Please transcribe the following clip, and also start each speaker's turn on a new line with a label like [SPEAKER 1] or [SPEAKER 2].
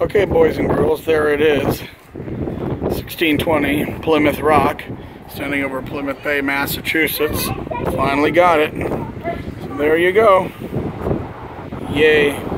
[SPEAKER 1] Okay, boys and girls, there it is. 1620 Plymouth Rock, standing over Plymouth Bay, Massachusetts. Finally got it. So there you go. Yay.